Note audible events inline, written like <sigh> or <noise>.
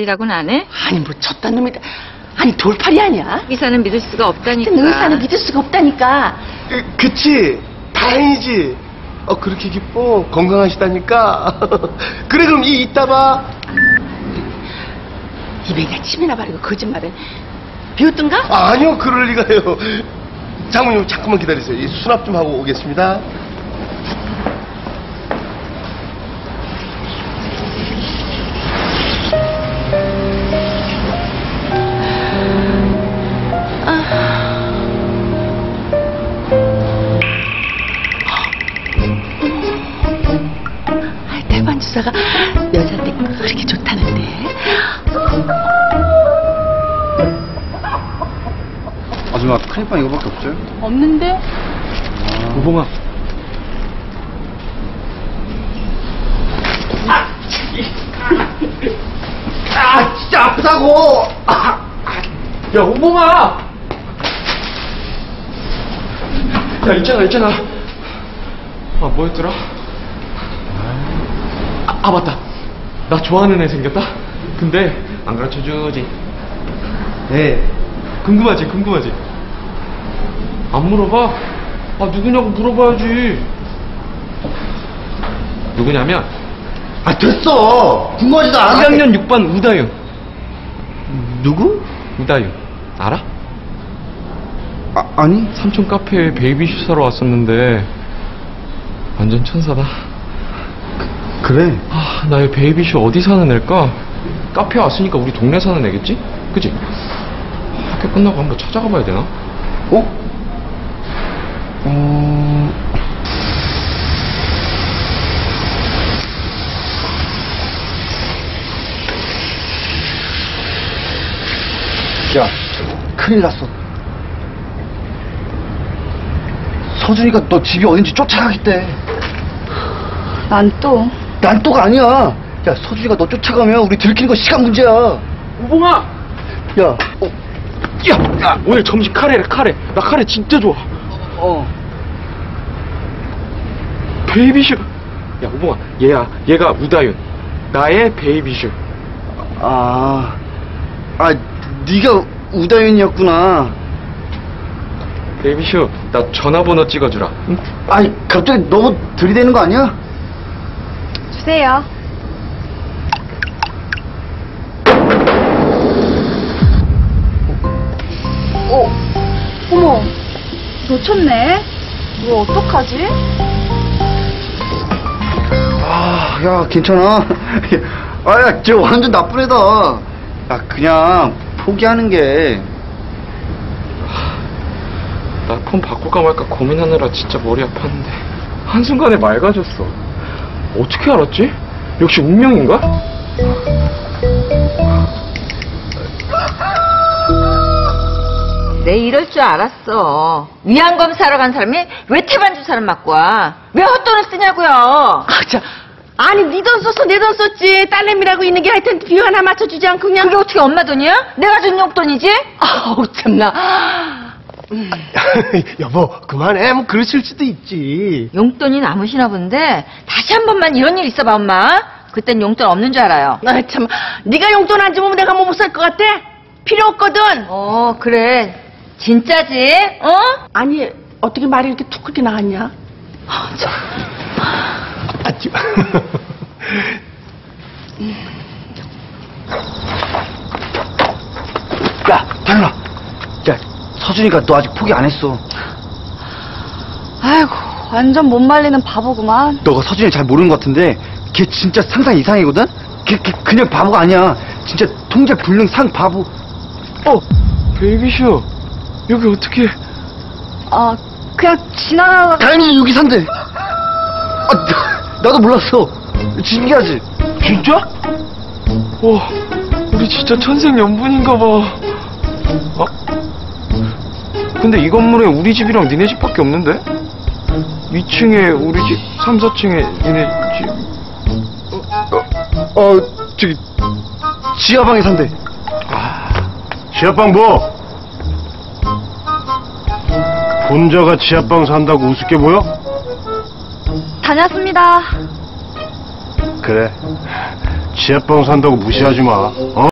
돌팔이라고는 안 해? 아니 뭐 저딴 놈이 아니 돌팔이 아니야? 의사는 믿을 수가 없다니까. 하여튼 의사는 믿을 수가 없다니까. 그, 그치 다행이지 어 그렇게 기뻐 건강하시다니까 <laughs> 그래 그럼 이 이따 봐 입에다 침이나 바르고 거짓말은 비웃든가? 아, 아니요 그럴 리가요 장모님 잠깐만 기다리세요 이 수납 좀 하고 오겠습니다 아줌마 크림빵 이거밖에 없죠? 없는데? 우봉아 아 진짜 아프다고 아, 야, 오봉아! 야, 있잖아, 있잖아. 아, 뭐였더라? 아, 아, 맞다. 나 좋아하는 애 생겼다? 근데, 안 가르쳐 주지. 네 궁금하지, 궁금하지? 안 물어봐? 아, 누구냐고 물어봐야지. 누구냐면, 아 됐어 궁금하지도 않아 1학년 6반 우다윤. 누구? 우다윤. 알아? 아, 아니 삼촌 카페에 베이비 슈 사러 왔었는데, 완전 천사다. 그래 아, 나의 베이비 슈 어디 사는 애일까? 카페 왔으니까 우리 동네 사는 애겠지? 그치? 학교 끝나고 한번 찾아가 봐야 되나? 어? 어... 야 큰일 났어 서준이가 너 집이 어딘지 쫓아가겠대 난 또. 난 또가 아니야 야 서준이가 너 쫓아가면 우리 들키는 거 시간 문제야 우봉아! 야 어, 야! 야! 오늘 점심 카레래, 카레. 나 카레 진짜 좋아. 어. 베이비슈. 야, 우봉아. 얘야. 얘가 우다윤. 나의 베이비슈. 아, 아, 네가 우다윤이었구나. 베이비슈, 나 전화번호 찍어주라. 응? 아니, 갑자기 너무 들이대는 거 아니야? 주세요. 어, 어머, 놓쳤네. 뭐 어떡하지? 아, 야, 괜찮아. 아, 야, 쟤 완전 나쁜 애다. 야, 그냥 포기하는 게. 나 폰 바꿀까 말까 고민하느라 진짜 머리 아팠는데. 한순간에 맑아졌어. 어떻게 알았지? 역시 운명인가? 내 이럴 줄 알았어. 위안 검사하러 간 사람이 왜 태반 주사를 맞고 와? 왜 헛돈을 쓰냐고요? 아, 자. 아니, 니돈 썼어, 내 돈 썼지. 딸내미라고 있는 게 하여튼 비유 하나 맞춰주지 않고 그냥. 그게 어떻게 엄마 돈이야? 내가 준 용돈이지? 아우, 참나. <laughs> 여보 그만해 뭐 그러실 수도 있지 용돈이 남으시나 본데 다시 한 번만 이런 일 있어봐 엄마. 그땐 용돈 없는 줄 알아요. 아, 참. 네가 용돈 안 주면 내가 뭐 못 살 것 같아? 필요 없거든. 어 그래 진짜지? 어? 아니, 어떻게 말이 이렇게 툭 그렇게 나왔냐? 아, 참. 아, 지- 야, 다현아. 야, 서준이가 너 아직 포기 안 했어. 아이고, 완전 못 말리는 바보구만. 너가 서준이 잘 모르는 것 같은데, 걔 진짜 상상 이상이거든? 걔, 걔 그냥 바보가 아니야. 진짜 통제 불능 상 바보. 어, 베이비슈. 여기 어떻게? 아, 그냥 지나가다가. 다현이 여기 산대. 아, 나, 나도 몰랐어. 신기하지? 진짜? 와, 우리 진짜 천생연분인가 봐. 어? 근데 이 건물에 우리 집이랑 니네 집밖에 없는데? 2층에 우리 집, 3, 4층에 니네 집. 어, 어, 저기, 지하방에 산대. 지하방 뭐? 혼자가 지하방 산다고 우습게 보여? 다녔습니다. 그래. 지하방 산다고 무시하지 마. 어?